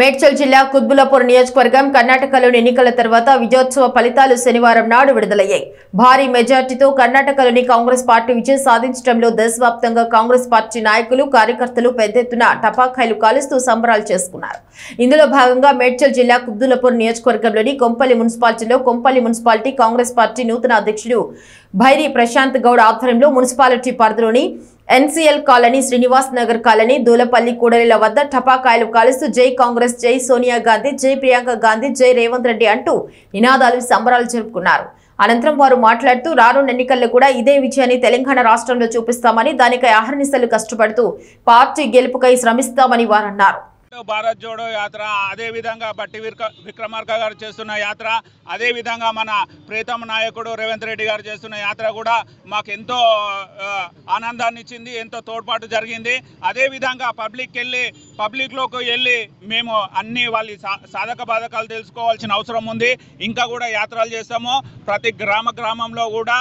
మేడ్చల్ జిల్లా కుత్బులాపూర్ నియోజకవర్గం కర్ణాటకలోని ఎన్నికల తర్వాత విజయోత్సవ ఫలితాలు శనివారం నాడు విడుదలయ్యాయి. భారీ మెజార్టీతో కర్ణాటకలోని కాంగ్రెస్ పార్టీ విజయం సాధించడంలో దేశవ్యాప్తంగా కాంగ్రెస్ పార్టీ నాయకులు కార్యకర్తలు పెద్ద ఎత్తున టపాకాయలు కాలుస్తూ సంబరాలు చేసుకున్నారు. ఇందులో భాగంగా మేడ్చల్ జిల్లా కుత్బులాపూర్ నియోజకవర్గంలోని కొంపల్లి మున్సిపాలిటీలో కొంపల్లి మున్సిపాలిటీ కాంగ్రెస్ పార్టీ నూతన అధ్యక్షుడు భైరి ప్రశాంత్ గౌడ్ ఆధ్వర్యంలో మున్సిపాలిటీ పరిధిలోని NCL colony Srinivas Nagar colony Dulapalli కూడలిల వద్ద టపాకాయలు కాలుస్తూ జై కాంగ్రెస్ జై సోనియా గాంధీ జై ప్రియాంక గాంధీ జై రేవంత్ రెడ్డి అంటూ నినాదాలు సంబరాలు జరుపుకున్నారు. అనంతరం వారు మాట్లాడుతూ రానున్న ఎన్నికల్లో కూడా ఇదే విజయాన్ని తెలంగాణ రాష్ట్రంలో చూపిస్తామని దానికై అహర్నిశలు కష్టపడుతూ పార్టీ గెలుపుకై శ్రమిస్తామని వారన్నారు. అన్నారు భారత్ జోడో యాత్ర అదే విధంగా బట్టి విక్ర విక్రమార్క గారు చేస్తున్న యాత్ర అదేవిధంగా మన ప్రీతమ నాయకుడు రేవంత్ రెడ్డి గారు చేస్తున్న యాత్ర కూడా మాకు ఎంతో ఆనందాన్ని ఇచ్చింది ఎంతో తోడ్పాటు జరిగింది. అదేవిధంగా పబ్లిక్కి వెళ్ళి పబ్లిక్లోకి వెళ్ళి మేము అన్ని వాళ్ళ సా- సాధక బాధకాలు తెలుసుకోవాల్సిన అవసరం ఉంది. ఇంకా కూడా యాత్రలు చేస్తాము. ప్రతి గ్రామ గ్రామంలో కూడా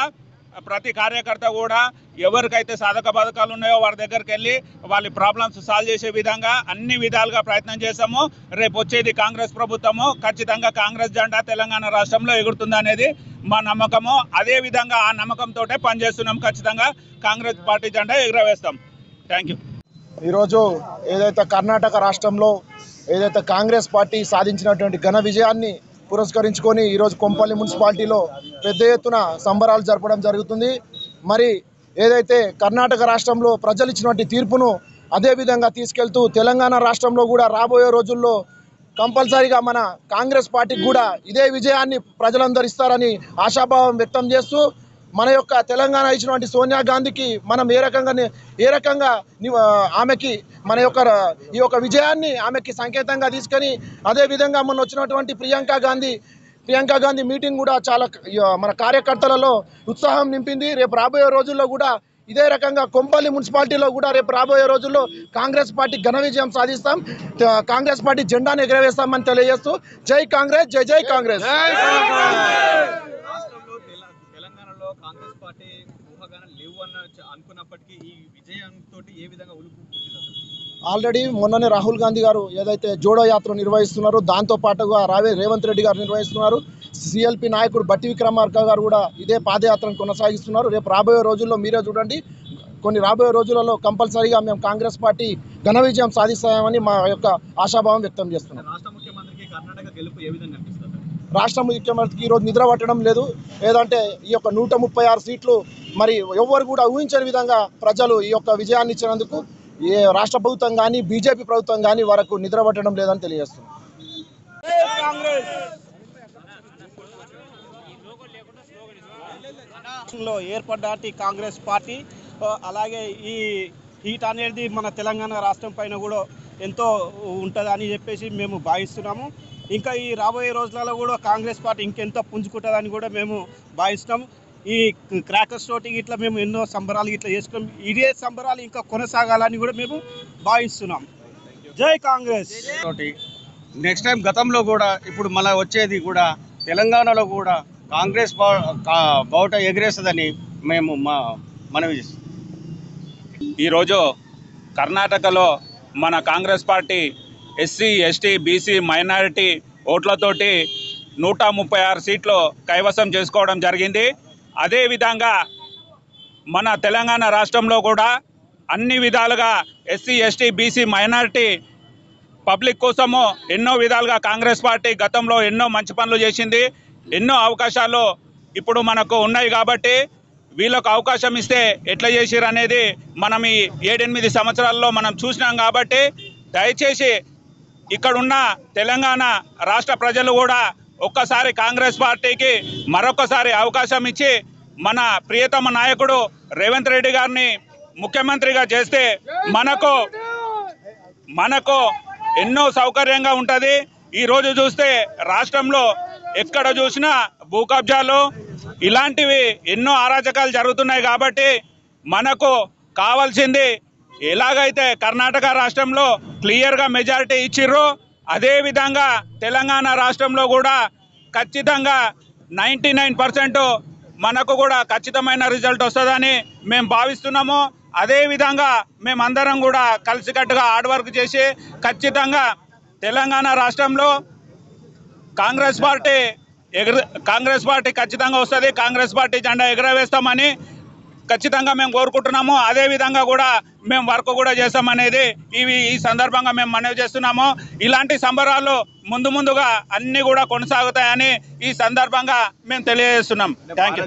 ప్రతి కార్యకర్త కూడా ఎవరికైతే సాధక బాధకాలు ఉన్నాయో వారి దగ్గరికి వెళ్ళి వాళ్ళ ప్రాబ్లమ్స్ సాల్వ్ చేసే విధంగా అన్ని విధాలుగా ప్రయత్నం చేశాము రేపు వచ్చేది కాంగ్రెస్ ప్రభుత్వము. ఖచ్చితంగా కాంగ్రెస్ జెండా తెలంగాణ రాష్ట్రంలో ఎగురుతుందనేది మా నమ్మకము. అదే విధంగా ఆ నమ్మకంతో పనిచేస్తున్నాం ఖచ్చితంగా కాంగ్రెస్ పార్టీ జెండా ఎగురవేస్తాం. థ్యాంక్ యూ ఈరోజు ఏదైతే కర్ణాటక రాష్ట్రంలో ఏదైతే కాంగ్రెస్ పార్టీ సాధించినటువంటి ఘన విజయాన్ని పురస్కరించుకొని ఈరోజు కొంపల్లి మున్సిపాలిటీలో పెద్ద ఎత్తున సంబరాలు జరపడం జరుగుతుంది. మరి ఏదైతే కర్ణాటక రాష్ట్రంలో ప్రజలు ఇచ్చినటువంటి తీర్పును అదే విధంగా తీసుకెళ్తూ తెలంగాణ రాష్ట్రంలో కూడా రాబోయే రోజుల్లో కంపల్సరీగా మన కాంగ్రెస్ పార్టీకి కూడా ఇదే విజయాన్ని ప్రజలందరూ ఇస్తారని ఆశాభావం వ్యక్తం చేస్తూ మన యొక్క తెలంగాణ ఇచ్చినటువంటి సోనియా గాంధీకి మనం ఏ రకంగా ఏ రకంగా ఆమెకి మన యొక్క ఈ యొక్క విజయాన్ని ఆమెకి సంకేతంగా తీసుకొని అదే విధంగా మొన్న వచ్చినటువంటి ప్రియాంక గాంధీ ప్రియాంక గాంధీ మీటింగ్ కూడా చాలా మన కార్యకర్తలలో ఉత్సాహం నింపింది. రేపు రాబోయే రోజుల్లో కూడా ఇదే రకంగా కొంపల్లి మున్సిపాలిటీలో కూడా రేపు రాబోయే రోజుల్లో కాంగ్రెస్ పార్టీ ఘన విజయం సాధిస్తాం. కాంగ్రెస్ పార్టీ జెండాను ఎగరవేస్తామని తెలియజేస్తూ జై కాంగ్రెస్ జై జై కాంగ్రెస్! కాంగ్రెస్ పార్టీ ఊహాగానం లేవు అన్న అనుకున్నప్పటికీ ఈ విజయంతో ఏ విధంగా ఉలుపు? ఆల్రెడీ మొన్ననే రాహుల్ గాంధీ గారు ఏదైతే జోడో యాత్ర నిర్వహిస్తున్నారో దాంతో పాటుగా రావే రేవంత్ రెడ్డి గారు నిర్వహిస్తున్నారు. సిఎల్పి నాయకుడు బట్టి విక్రమార్క గారు కూడా ఇదే పాదయాత్రను కొనసాగిస్తున్నారు. రేపు రాబోయే రోజుల్లో మీరే చూడండి. కొన్ని రాబోయే రోజులలో కంపల్సరీగా మేము కాంగ్రెస్ పార్టీ ఘన విజయం సాధిస్తామని మా యొక్క ఆశాభావం వ్యక్తం చేస్తున్నాం. రాష్ట్ర ముఖ్యమంత్రికి కర్ణాటక గెలుపు ఏ విధంగా రాష్ట్ర ముఖ్యమంత్రికి ఈరోజు నిద్ర పట్టడం లేదు. ఏదంటే ఈ యొక్క నూట ముప్పై ఆరు సీట్లు మరి ఎవ్వరు కూడా ఊహించని విధంగా ప్రజలు ఈ యొక్క విజయాన్ని ఇచ్చినందుకు ఏ రాష్ట్ర ప్రభుత్వం కానీ బీజేపీ ప్రభుత్వం కానీ వరకు నిద్ర పట్టడం లేదని తెలియజేస్తుంది ఏర్పడ్డాటి కాంగ్రెస్ పార్టీ అలాగే ఈ హీట్ అనేది మన తెలంగాణ రాష్ట్రం పైన కూడా ఎంతో ఉంటుంది అని చెప్పేసి మేము భావిస్తున్నాము. ఇంకా ఈ రాబోయే రోజులలో కూడా కాంగ్రెస్ పార్టీ ఇంకెంతో పుంజుకుంటుందని కూడా మేము భావిస్తున్నాం. ఈ క్రాకర్స్ తోటి ఇట్లా మేము ఎన్నో సంబరాలు ఇట్లా చేసుకున్నాం ఇదే సంబరాలు ఇంకా కొనసాగాలని కూడా మేము భావిస్తున్నాం. జై కాంగ్రెస్! తోటి నెక్స్ట్ టైం గతంలో కూడా ఇప్పుడు మళ్ళీ వచ్చేది కూడా తెలంగాణలో కూడా కాంగ్రెస్ బా- కా- బావుట ఎగిరేస్తుందని మేము మా మనవి చేస్తున్నాం. ఈరోజు కర్ణాటకలో మన Congress party SC ST BC minority ఓట్లతోటి నూట ముప్పై ఆరు సీట్లు కైవసం చేసుకోవడం జరిగింది. అదేవిధంగా మన తెలంగాణ రాష్ట్రంలో కూడా అన్ని విధాలుగా SC ST BC minority public కోసము ఎన్నో విధాలుగా కాంగ్రెస్ పార్టీ గతంలో ఎన్నో మంచి పనులు చేసింది. ఎన్నో అవకాశాలు ఇప్పుడు మనకు ఉన్నాయి కాబట్టి వీళ్ళకు అవకాశం ఇస్తే ఎట్లా చేసిరనేది మనం ఈ ఏడెనిమిది సంవత్సరాల్లో మనం చూసినాం కాబట్టి దయచేసి ఇక్కడున్న తెలంగాణ రాష్ట్ర ప్రజలు కూడా ఒక్కసారి కాంగ్రెస్ పార్టీకి మరొకసారి అవకాశం ఇచ్చి మన ప్రియతమ నాయకుడు రేవంత్ రెడ్డి గారిని ముఖ్యమంత్రిగా చేస్తే మనకు మనకు ఎన్నో సౌకర్యంగా ఉంటుంది. ఈరోజు చూస్తే రాష్ట్రంలో ఎక్కడ చూసినా భూ కబ్జాలు ఇలాంటివి ఎన్నో అరాచకాలు జరుగుతున్నాయి కాబట్టి మనకు కావాల్సింది ఎలాగైతే కర్ణాటక రాష్ట్రంలో క్లియర్గా మెజారిటీ ఇచ్చిర్రో అదేవిధంగా తెలంగాణ రాష్ట్రంలో కూడా ఖచ్చితంగా నైంటీ నైన్ మనకు కూడా ఖచ్చితమైన రిజల్ట్ వస్తుందని మేము భావిస్తున్నాము. అదేవిధంగా మేమందరం కూడా కలిసికట్టుగా హార్డ్ వర్క్ చేసి ఖచ్చితంగా తెలంగాణ రాష్ట్రంలో కాంగ్రెస్ పార్టీ ఎగర కాంగ్రెస్ పార్టీ ఖచ్చితంగా వస్తుంది. కాంగ్రెస్ పార్టీ జెండా ఎగరవేస్తామని ఖచ్చితంగా మేము కోరుకుంటున్నాము. అదేవిధంగా కూడా మేము వర్క్ కూడా చేస్తామనేది ఇవి ఈ సందర్భంగా మేము మనవి చేస్తున్నాము. ఇలాంటి సంబరాలు ముందు ముందుగా అన్నీ కూడా కొనసాగుతాయని ఈ సందర్భంగా మేము తెలియజేస్తున్నాం. Thank you